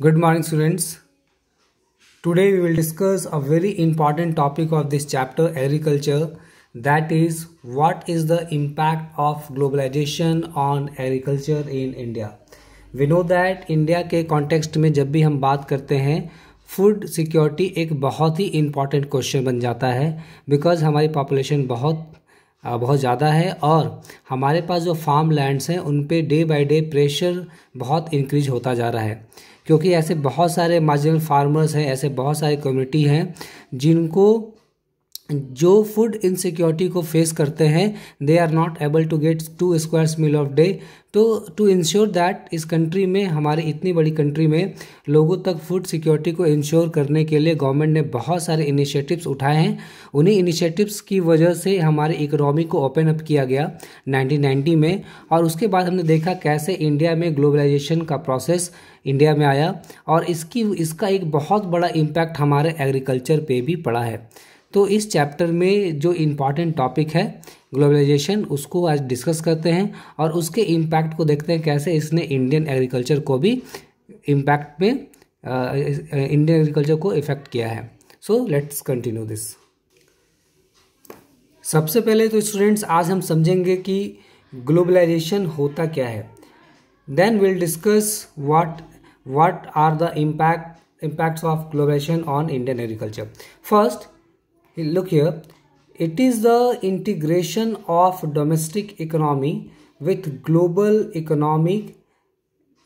Good morning, students. Today we will discuss a very important topic of this chapter agriculture that is what is the impact of globalization on agriculture in India. We know that India के context में जब भी हम बात करते हैं food security एक बहुत ही इंपॉर्टेंट क्वेश्चन बन जाता है बिकॉज़ हमारी पॉपुलेशन बहुत बहुत ज़्यादा है और हमारे पास जो फार्म लैंड्स हैं उन पे डे बाय डे प्रेशर बहुत इंक्रीज होता जा रहा है क्योंकि ऐसे बहुत सारे मार्जिनल फार्मर्स हैं ऐसे बहुत सारे कम्युनिटी हैं जिनको जो फ़ूड इनसिक्योरिटी को फेस करते हैं they are not able to get two squares meal of day तो टू इंश्योर दैट इस कंट्री में, हमारी इतनी बड़ी कंट्री में, लोगों तक फ़ूड सिक्योरिटी को इंश्योर करने के लिए गवर्नमेंट ने बहुत सारे इनिशिएटिव्स उठाए हैं। उन्हीं इनिशिएटिव्स की वजह से हमारे इकोनॉमी को ओपन अप किया गया 1990 में। और उसके बाद हमने देखा कैसे इंडिया में ग्लोबलाइजेशन का प्रोसेस इंडिया में आया। और इसकी, इसका एक बहुत बड़ा इम्पैक्ट हमारे एग्रीकल्चर पे भी पड़ा है। तो इस चैप्टर में जो इंपॉर्टेंट टॉपिक है ग्लोबलाइजेशन उसको आज डिस्कस करते हैं और उसके इम्पैक्ट को देखते हैं कैसे इसने इंडियन एग्रीकल्चर को भी इम्पैक्ट में इंडियन एग्रीकल्चर को इफ़ेक्ट किया है। सो लेट्स कंटिन्यू दिस सबसे पहले तो स्टूडेंट्स आज हम समझेंगे कि ग्लोबलाइजेशन होता क्या है। Then will discuss what what are the impact impacts of globalisation on Indian agriculture first look here it is the integration of domestic economy with global economic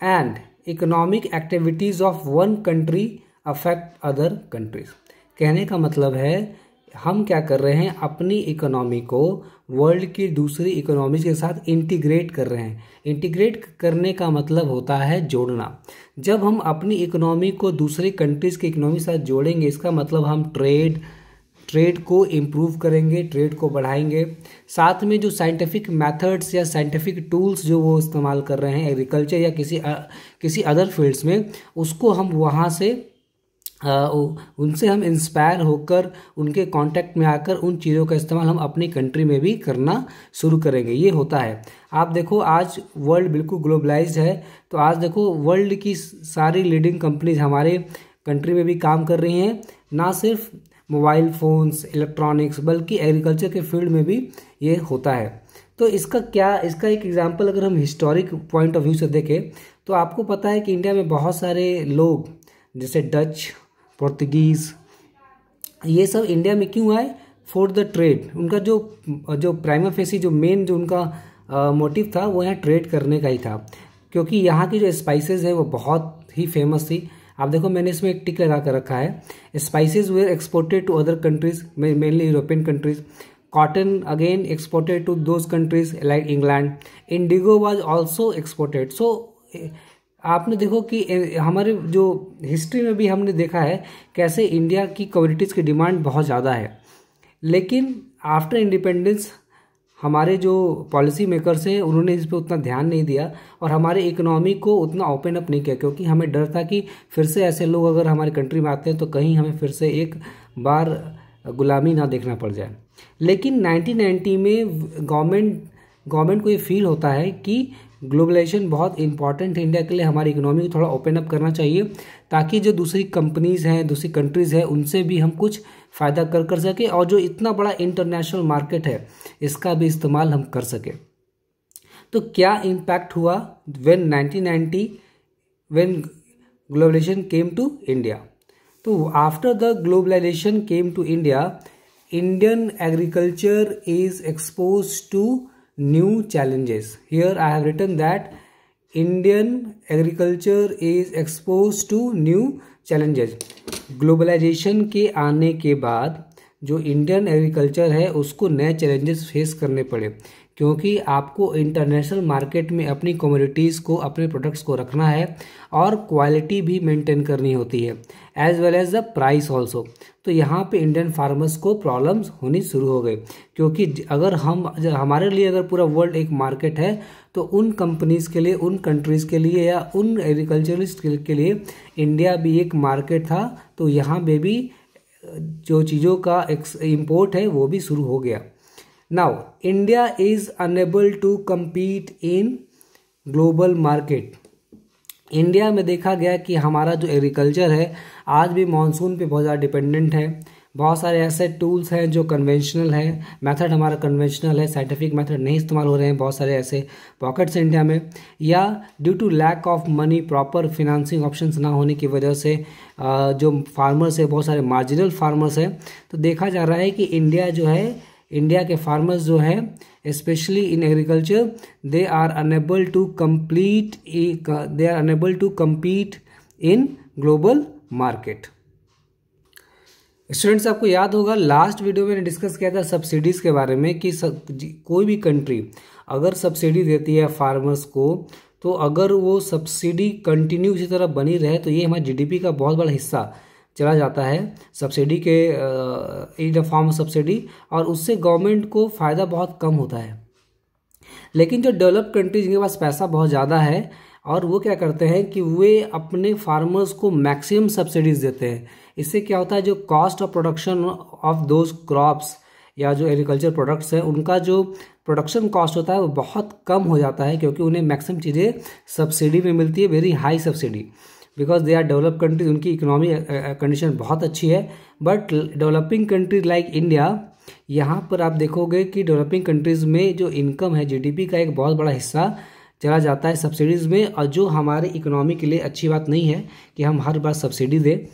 and economic activities of one country affect other countries कहने का मतलब है हम क्या कर रहे हैं अपनी इकोनॉमी को वर्ल्ड की दूसरी इकोनॉमी के साथ इंटीग्रेट कर रहे हैं इंटीग्रेट करने का मतलब होता है जोड़ना जब हम अपनी इकोनॉमी को दूसरी कंट्रीज़ की इकोनॉमी के साथ जोड़ेंगे इसका मतलब हम ट्रेड ट्रेड को इम्प्रूव करेंगे ट्रेड को बढ़ाएँगे। साथ में जो साइंटिफिक मेथड्स या साइंटिफिक टूल्स जो वो इस्तेमाल कर रहे हैं एग्रीकल्चर या किसी आ, किसी अदर फील्ड्स में उसको हम वहाँ से आ, उनसे हम इंस्पायर होकर उनके कांटेक्ट में आकर उन चीज़ों का इस्तेमाल हम अपनी कंट्री में भी करना शुरू करेंगे। ये होता है। आप देखो आज वर्ल्ड बिल्कुल ग्लोबलाइज है तो आज देखो वर्ल्ड की सारी लीडिंग कंपनीज़ हमारे कंट्री में भी काम कर रही हैं। ना सिर्फ़ मोबाइल फ़ोन्स इलेक्ट्रॉनिक्स बल्कि एग्रीकल्चर के फ़ील्ड में भी ये होता है। तो इसका क्या, इसका एक एग्जांपल अगर हम हिस्टोरिक पॉइंट ऑफ़ व्यू से देखें तो आपको पता है कि इंडिया में बहुत सारे लोग, जैसे डच पुर्तगीज़ ये सब इंडिया में क्यों आए? फॉर द ट्रेड उनका जो जो प्राइमर फेसी जो मेन जो उनका मोटिव था, वो यहाँ ट्रेड करने का ही था। क्योंकि यहाँ की जो स्पाइसेस है, वो बहुत ही फ़ेमस थी। आप देखो मैंने इसमें एक टिक लगा कर रखा है। Spices were exported to other countries mainly European countries cotton again exported to those countries like England indigo was also exported so आपने देखो कि हमारे जो हिस्ट्री में भी हमने देखा है कैसे इंडिया की कम्युनिटीज़ की डिमांड बहुत ज़्यादा है। लेकिन आफ्टर इंडिपेंडेंस हमारे जो पॉलिसी मेकर्स हैं, उन्होंने इस पर उतना ध्यान नहीं दिया और हमारे इकोनॉमी को उतना ओपन अप नहीं किया, क्योंकि हमें डर था कि फिर से ऐसे लोग अगर हमारे कंट्री में आते हैं तो कहीं हमें फिर से एक बार गुलामी ना देखना पड़ जाए। लेकिन 1990 में गवर्नमेंट गवर्नमेंट को ये फील होता है कि ग्लोबलाइजेशन बहुत इंपॉर्टेंट है इंडिया के लिए, हमारी इकोनॉमी को थोड़ा ओपन अप करना चाहिए, ताकि जो दूसरी कंपनीज़ हैं, दूसरी कंट्रीज़ हैं, उनसे भी हम कुछ फ़ायदा कर कर सके, और जो इतना बड़ा इंटरनेशनल मार्केट है, इसका भी इस्तेमाल हम कर सके। तो क्या इम्पैक्ट हुआ when 1990 when globalisation came to India तो after the globalisation came to India Indian agriculture is expose to new challenges. Here I have written that Indian agriculture is exposed to new challenges. Globalisation के आने के बाद जो Indian agriculture है उसको नए challenges face करने पड़े क्योंकि आपको इंटरनेशनल मार्केट में अपनी कम्योडिटीज़ को, अपने प्रोडक्ट्स को रखना है और क्वालिटी भी मेंटेन करनी होती है as well as the price also तो यहाँ पे इंडियन फार्मर्स को प्रॉब्लम्स होनी शुरू हो गई, क्योंकि अगर हम हमारे लिए अगर पूरा वर्ल्ड एक मार्केट है तो उन कंपनीज़ के लिए, उन कंट्रीज़ के लिए या उन एग्रीकल्चरिस्ट के लिए इंडिया भी एक मार्केट था तो यहाँ पे भी, जो चीज़ों का इम्पोर्ट है, वो भी शुरू हो गया। Now India is unable to compete in global market India में देखा गया कि हमारा जो एग्रीकल्चर है, आज भी मानसून पे बहुत ज़्यादा डिपेंडेंट है। बहुत सारे ऐसे टूल्स हैं जो कन्वेंशनल है। मेथड हमारा कन्वेंशनल है साइंटिफिक मेथड नहीं इस्तेमाल हो रहे हैं बहुत सारे ऐसे पॉकेट्स हैं इंडिया में। या due to lack of money proper financing options ना होने की वजह से जो फार्मर्स है, बहुत सारे मार्जिनल फार्मर्स हैं। तो देखा जा रहा है कि इंडिया जो है इंडिया के फार्मर्स जो हैं specially in agriculture they are unable to complete they are unable to compete in global market students आपको याद होगा लास्ट वीडियो में डिस्कस किया था सब्सिडीज़ के बारे में कि सब, कोई भी कंट्री अगर सब्सिडी देती है फार्मर्स को तो अगर वो सब्सिडी कंटिन्यू इसी तरह बनी रहे तो ये हमारे जीडीपी का बहुत बड़ा हिस्सा चला जाता है सब्सिडी के इन द फॉर्म सब्सिडी, और उससे गवर्नमेंट को फ़ायदा बहुत कम होता है। लेकिन जो डेवलप कंट्री जिनके पास पैसा बहुत ज़्यादा है, और वो क्या करते हैं कि वे अपने फार्मर्स को मैक्सिमम सब्सिडीज़ देते हैं। इससे क्या होता है, जो cost of production of those crops या जो एग्रीकल्चर प्रोडक्ट्स हैं, उनका जो प्रोडक्शन कॉस्ट होता है, वो बहुत कम हो जाता है, क्योंकि उन्हें मैक्सिमम चीज़ें सब्सिडी में मिलती है very high subsidy because they are develop countries उनकी इकोनॉमी कंडीशन बहुत अच्छी है। But developing countries like India यहाँ पर आप देखोगे कि डेवलपिंग कंट्रीज़ में जो इनकम है जीडीपी का एक बहुत बड़ा हिस्सा चला जाता है सब्सिडीज़ में। और जो हमारे इकोनॉमी के लिए अच्छी बात नहीं है कि हम हर बार सब्सिडी दें,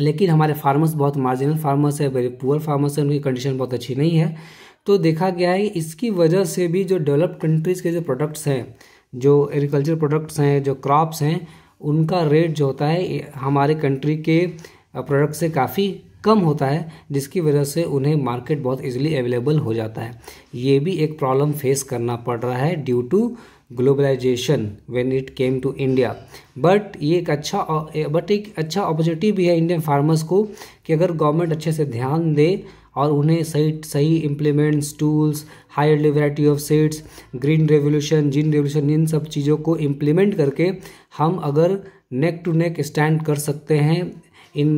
लेकिन हमारे फार्मर्स बहुत मार्जिनल फार्मर्स है वेरी पुअर फार्मर्स है, उनकी कंडीशन बहुत अच्छी नहीं है। तो देखा गया है, इसकी वजह से भी जो डेवलप्ड कंट्रीज़ के जो प्रोडक्ट्स हैं, जो एग्रीकल्चर प्रोडक्ट्स हैं, जो क्रॉप्स हैं उनका रेट जो होता है, हमारे कंट्री के प्रोडक्ट से काफ़ी कम होता है, जिसकी वजह से उन्हें मार्केट बहुत इजीली अवेलेबल हो जाता है। ये भी एक प्रॉब्लम फेस करना पड़ रहा है due to globalisation when it came to India but ये एक अच्छा बट एक अच्छा अपॉर्चुनिटी भी है इंडियन फार्मर्स को कि अगर गवर्नमेंट अच्छे से ध्यान दे और उन्हें सही सही implements tools higher variety of seeds green revolution gene revolution इन सब चीज़ों को इम्प्लीमेंट करके हम अगर नेक टू नेक स्टैंड कर सकते हैं in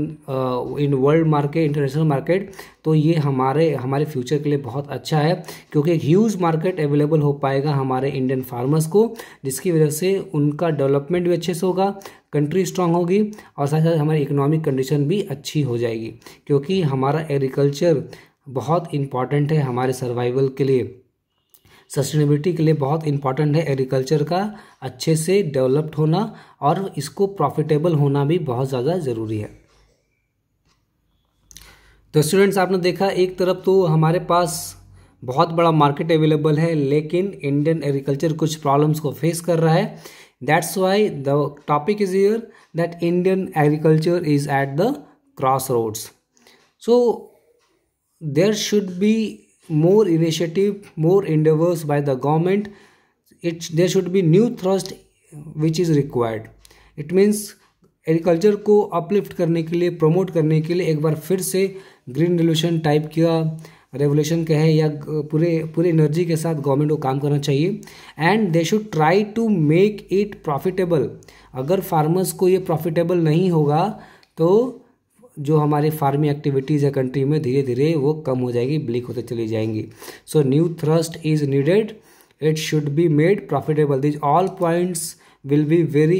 in world market international market तो ये हमारे हमारे फ्यूचर के लिए बहुत अच्छा है, क्योंकि एक ह्यूज मार्केट अवेलेबल हो पाएगा हमारे इंडियन फार्मर्स को, जिसकी वजह से उनका डेवलपमेंट भी अच्छे से होगा कंट्री स्ट्रांग होगी और साथ साथ हमारी इकोनॉमिक कंडीशन भी अच्छी हो जाएगी, क्योंकि हमारा एग्रीकल्चर बहुत इंपॉर्टेंट है हमारे सर्वाइवल के लिए। सस्टेनेबिलिटी के लिए बहुत इंपॉर्टेंट है एग्रीकल्चर का, अच्छे से डेवलप्ड होना और इसको प्रॉफिटेबल होना भी बहुत ज़्यादा ज़रूरी है। तो स्टूडेंट्स आपने देखा एक तरफ़ तो हमारे पास बहुत बड़ा मार्केट अवेलेबल है, लेकिन इंडियन एग्रीकल्चर कुछ प्रॉब्लम्स को फेस कर रहा है। that's why the topic is here that Indian agriculture is at the crossroads so there should be more initiative more endeavors by the government it there should be new thrust which is required it means agriculture को uplift करने के लिए promote करने के लिए एक बार फिर से ग्रीन रेवोल्यूशन टाइप का रेवोल्यूशन कहे या पूरे पूरे एनर्जी के साथ गवर्नमेंट को काम करना चाहिए। And they should try to make it profitable अगर फार्मर्स को ये प्रॉफिटेबल नहीं होगा तो जो हमारी फ़ार्मिंग एक्टिविटीज़ है कंट्री में धीरे धीरे वो कम हो जाएगी ब्लिक होते चली जाएँगी। So new thrust is needed it should be made profitable these all points will be very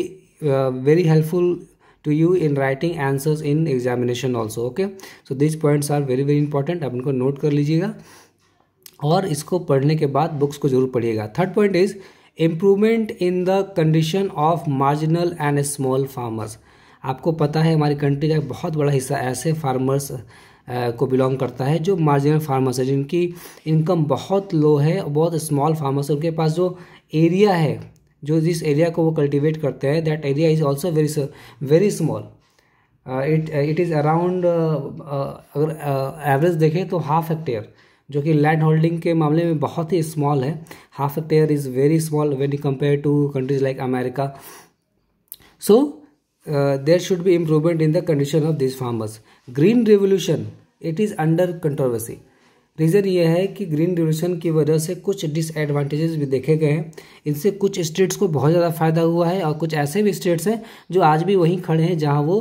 very helpful to you in writing answers in examination also okay so these points are very very important आप इनको note कर लीजिएगा और इसको पढ़ने के बाद books को ज़रूर पढ़िएगा। Third point is improvement in the condition of marginal and small farmers आपको पता है हमारी कंट्री का बहुत बड़ा हिस्सा ऐसे फार्मर्स को बिलोंग करता है जो मार्जिनल फार्मर्स है, जिनकी इनकम बहुत लो है और बहुत स्मॉल फार्मर्स है उनके पास जो एरिया है जो जिस एरिया को वो कल्टिवेट करते हैं that area is also very very small it it is around अगर एवरेज uh, देखें तो हाफ़ हेक्टेयर जो कि लैंड होल्डिंग के मामले में बहुत ही स्मॉल है। Half hectare is very small when compare to countries like America so there should be improvement in the condition of this farmers green revolution it is under controversy reason ये है कि green revolution की वजह से कुछ disadvantages भी देखे गए हैं। इनसे कुछ स्टेट्स को बहुत ज़्यादा फ़ायदा हुआ है और कुछ ऐसे भी स्टेट्स हैं जो आज भी वहीं खड़े हैं जहाँ वो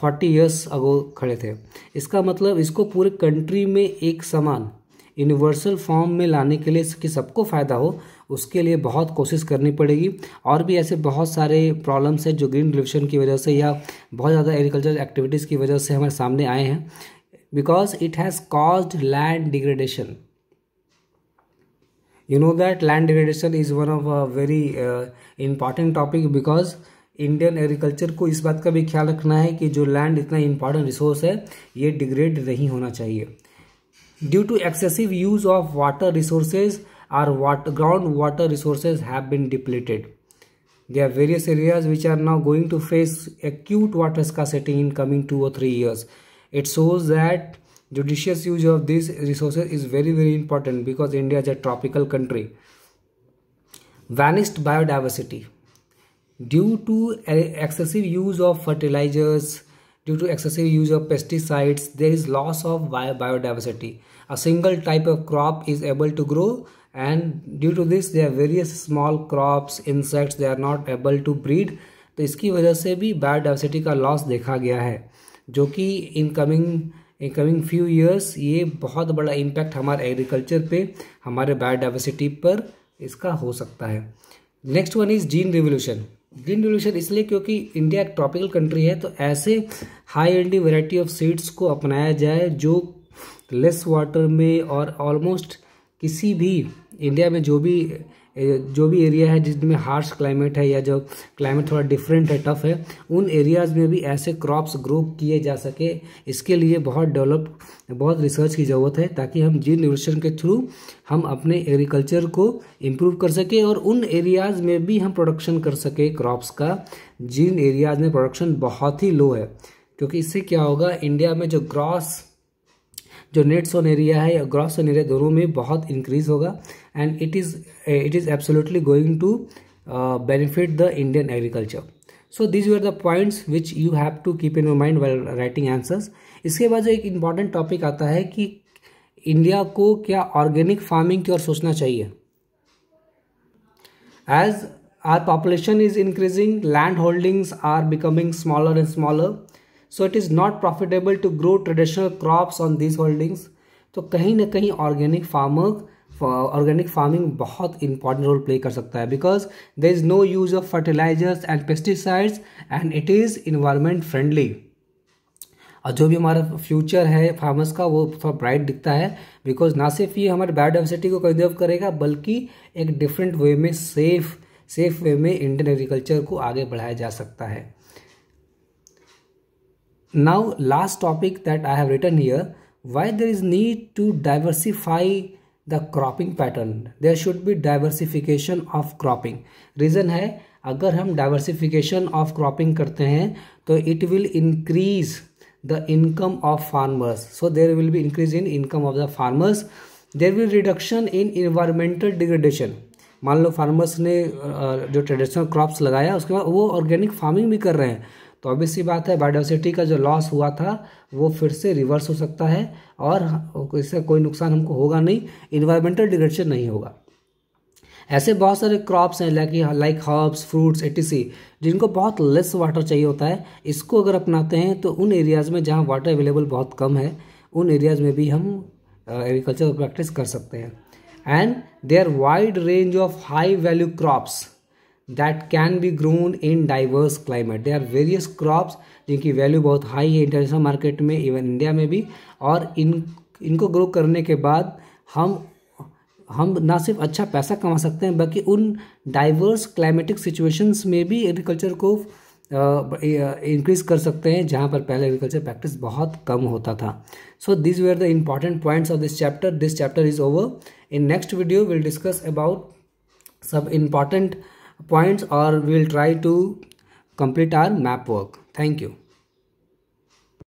फोर्टी ईयर्स अगो खड़े थे। इसका मतलब इसको पूरे कंट्री में एक समान यूनिवर्सल फॉर्म में लाने के लिए कि सबको फ़ायदा हो, उसके लिए बहुत कोशिश करनी पड़ेगी। और भी ऐसे बहुत सारे प्रॉब्लम्स हैं जो ग्रीन रिवोल्यूशन की वजह से या बहुत ज़्यादा एग्रीकल्चर एक्टिविटीज़ की वजह से हमारे सामने आए हैं। because it has caused land degradation you know that land degradation is one of a very uh, important topic because Indian agriculture को इस बात का भी ख्याल रखना है कि जो लैंड इतना इंपॉर्टेंट रिसोर्स है ये डिग्रेड नहीं होना चाहिए due to excessive use of water resources our ground water resources have been depleted there are various areas which are now going to face acute water scarcity in coming two or three years It shows that judicious use of this resources is very very important because India is a tropical country vanished biodiversity due to excessive use of fertilisers due to excessive use of pesticides there is loss of bio biodiversity a single type of crop is able to grow and due to this there are various small crops insects they are not able to breed तो इसकी वजह से भी biodiversity का loss देखा गया है। जो कि in coming in coming few years ये बहुत बड़ा इम्पैक्ट हमारे एग्रीकल्चर पे, हमारे बायोडाइवर्सिटी पर इसका हो सकता है। Next one is gene revolution green revolution इसलिए क्योंकि इंडिया एक ट्रॉपिकल कंट्री है तो ऐसे high yield variety of seeds को अपनाया जाए जो लेस वाटर में और ऑलमोस्ट किसी भी इंडिया में जो भी जो भी एरिया है, जिसमें हार्श क्लाइमेट है या जो क्लाइमेट थोड़ा डिफरेंट है टफ है, उन एरियाज़ में भी ऐसे क्रॉप्स ग्रो किए जा सके। इसके लिए बहुत डेवलप बहुत रिसर्च की ज़रूरत है, ताकि हम जीन न्यूट्रिशन के थ्रू हम अपने एग्रीकल्चर को इम्प्रूव कर सके और उन एरियाज़ में भी हम प्रोडक्शन कर सके क्रॉप्स का। जिन एरियाज़ में प्रोडक्शन बहुत ही लो है, क्योंकि इससे क्या होगा इंडिया में जो ग्रॉस जो नेट सोन एरिया है या ग्रॉस सोन एरिया दोनों में बहुत इंक्रीज होगा। And it is it is absolutely going to benefit the Indian agriculture so this your the points which you have to keep in your mind well writing answers इसके बाद एक important topic आता है कि India को क्या organic farming की ओर सोचना चाहिए? As our population is increasing land holdings are becoming smaller and smaller so it is not profitable to grow traditional crops on this holdings तो कहीं ना कहीं ऑर्गेनिक फार्मर ऑर्गेनिक फ़ार्मिंग बहुत इंपॉर्टेंट रोल प्ले कर सकता है because there is no use of fertilizers and pesticides and it is environment friendly और जो भी हमारा फ्यूचर है फार्मर्स का, वो थोड़ा ब्राइट दिखता है बिकॉज़ ना सिर्फ़ ये हमारे बायोडाइवर्सिटी को कंजर्व करेगा, बल्कि एक डिफरेंट वे में सेफ़ सेफ़ वे में इंडियन एग्रीकल्चर को आगे बढ़ाया जा सकता है। Now last topic that I have written here, why there is need to diversify the cropping pattern there should be diversification of cropping reason है, अगर हम डाइवर्सिफिकेशन ऑफ़ क्रॉपिंग करते हैं तो it will increase the income of farmers so there will be increase in income of the farmers there will reduction in environmental degradation मान लो farmers ने जो ट्रेडिशनल क्रॉप्स लगाया, उसके बाद वो ऑर्गेनिक फ़ार्मिंग भी कर रहे हैं। तो ऑब्वियस सी बात है बायोडाइवर्सिटी का जो लॉस हुआ था, वो फिर से रिवर्स हो सकता है और इसका कोई नुकसान हमको होगा नहीं इन्वायरमेंटल डिग्रेडेशन नहीं होगा। ऐसे बहुत सारे क्रॉप्स हैं like like herbs fruits etc जिनको बहुत लेस वाटर चाहिए होता है, इसको अगर अपनाते हैं तो उन एरियाज़ में जहाँ वाटर अवेलेबल बहुत कम है, उन एरियाज़ में भी हम एग्रीकल्चर प्रैक्टिस कर सकते हैं। And they are wide range of high value crops that can be grown in diverse climate they are various crops जिनकी वैल्यू बहुत हाई है इंटरनेशनल मार्केट में इवन इंडिया में भी। और इन, इनको ग्रो करने के बाद हम हम ना सिर्फ़ अच्छा पैसा कमा सकते हैं, बल्कि उन डाइवर्स क्लाइमेटिक सिचुएशंस में भी एग्रीकल्चर को इंक्रीज कर सकते हैं, जहाँ पर पहले एग्रीकल्चर प्रैक्टिस बहुत कम होता था। So this where the important points of this chapter this chapter is over in next video will discuss about सब important points or we will try to complete our map work. Thank you.